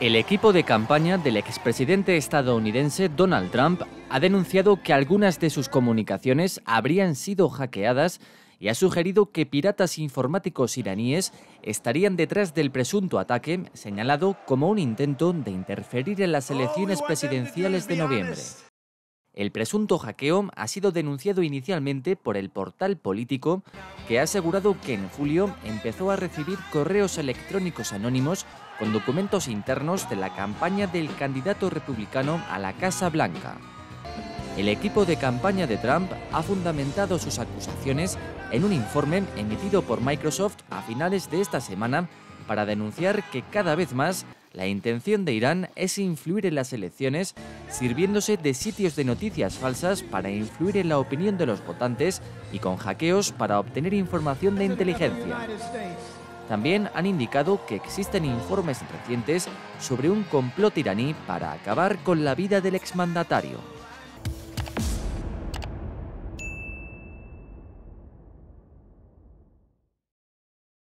El equipo de campaña del expresidente estadounidense Donald Trump ha denunciado que algunas de sus comunicaciones habrían sido hackeadas y ha sugerido que piratas informáticos iraníes estarían detrás del presunto ataque, señalado como un intento de interferir en las elecciones presidenciales de noviembre. El presunto hackeo ha sido denunciado inicialmente por el portal político, que ha asegurado que en julio empezó a recibir correos electrónicos anónimos con documentos internos de la campaña del candidato republicano a la Casa Blanca. El equipo de campaña de Trump ha fundamentado sus acusaciones en un informe emitido por Microsoft a finales de esta semana para denunciar que cada vez más la intención de Irán es influir en las elecciones sirviéndose de sitios de noticias falsas para influir en la opinión de los votantes y con hackeos para obtener información de inteligencia. También han indicado que existen informes recientes sobre un complot iraní para acabar con la vida del exmandatario.